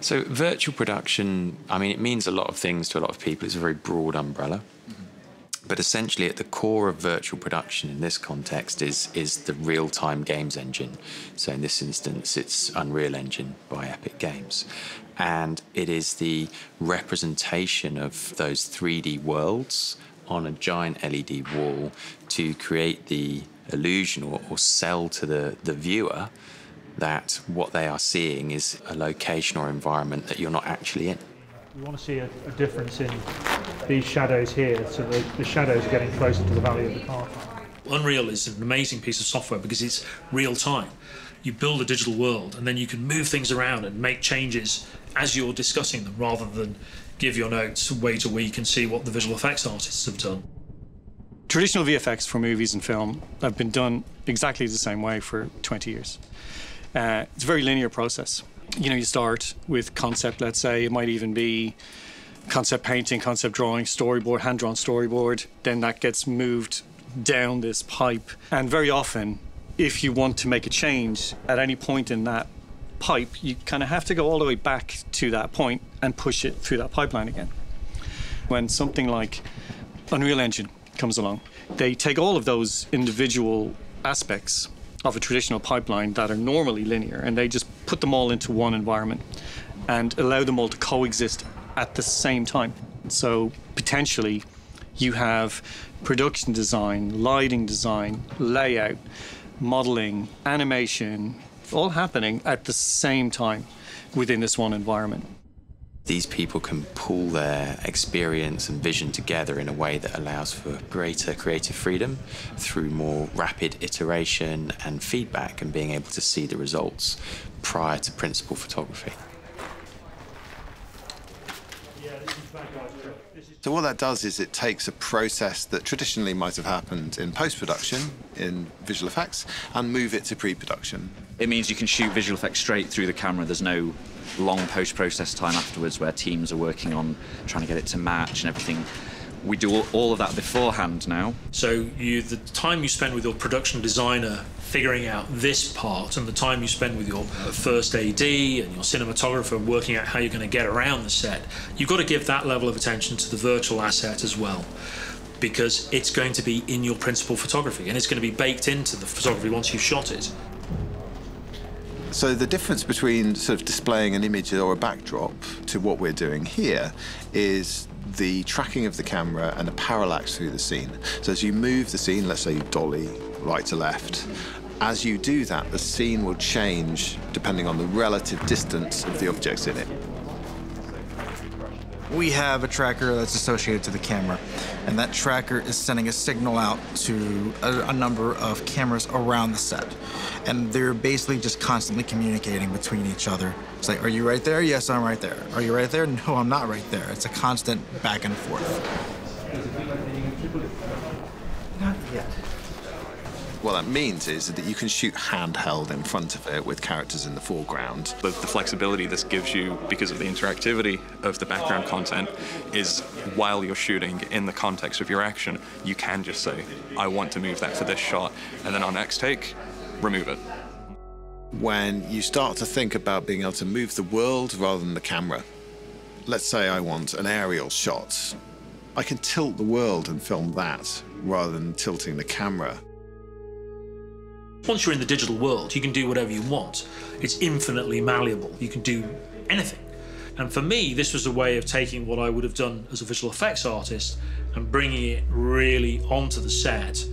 So, virtual production, I mean, it means a lot of things to a lot of people. It's a very broad umbrella. Mm-hmm. But essentially, at the core of virtual production in this context is, is the real time games engine. So, in this instance, it's Unreal Engine by Epic Games. And it is the representation of those 3D worlds on a giant LED wall to create the illusion or, or sell to the, the viewer that what they are seeing is a location or environment that you're not actually in. We want to see a, a difference in these shadows here, so the, the shadows are getting closer to the value of the car. Unreal is an amazing piece of software because it's real time. You build a digital world and then you can move things around and make changes as you're discussing them rather than give your notes, wait a week and see what the visual effects artists have done. Traditional VFX for movies and film have been done exactly the same way for 20 years. Uh, it's a very linear process. You know, you start with concept, let's say, it might even be concept painting, concept drawing, storyboard, hand drawn storyboard, then that gets moved down this pipe. And very often, if you want to make a change at any point in that pipe, you kind of have to go all the way back to that point and push it through that pipeline again. When something like Unreal Engine comes along, they take all of those individual aspects of a traditional pipeline that are normally linear and they just put them all into one environment and allow them all to coexist at the same time. So potentially you have production design, lighting design, layout, modeling, animation, all happening at the same time within this one environment. These people can pull their experience and vision together in a way that allows for greater creative freedom through more rapid iteration and feedback and being able to see the results prior to principal photography. So what that does is it takes a process that traditionally might have happened in post-production, in visual effects, and move it to pre-production. It means you can shoot visual effects straight through the camera. There's no long post-process time afterwards where teams are working on trying to get it to match and everything. We do all of that beforehand now. So you, the time you spend with your production designer figuring out this part and the time you spend with your first AD and your cinematographer working out how you're going to get around the set, you've got to give that level of attention to the virtual asset as well because it's going to be in your principal photography and it's going to be baked into the photography once you've shot it. So the difference between sort of displaying an image or a backdrop to what we're doing here is the tracking of the camera and the parallax through the scene. So as you move the scene, let's say you dolly right to left, as you do that, the scene will change depending on the relative distance of the objects in it. We have a tracker that's associated to the camera, and that tracker is sending a signal out to a, a, number of cameras around the set. And they're basically just constantly communicating between each other. It's like, are you right there? Yes, I'm right there. Are you right there? No, I'm not right there. It's a constant back and forth. Not yet. What that means is that you can shoot handheld in front of it with characters in the foreground. The, the, flexibility this gives you because of the interactivity of the background content is while you're shooting in the context of your action, you can just say, I want to move that for this shot, and then on next take, remove it. When you start to think about being able to move the world rather than the camera, let's say I want an aerial shot. I can tilt the world and film that rather than tilting the camera. Once you're in the digital world, you can do whatever you want. It's infinitely malleable. You can do anything. And for me, this was a way of taking what I would have done as a visual effects artist and bringing it really onto the set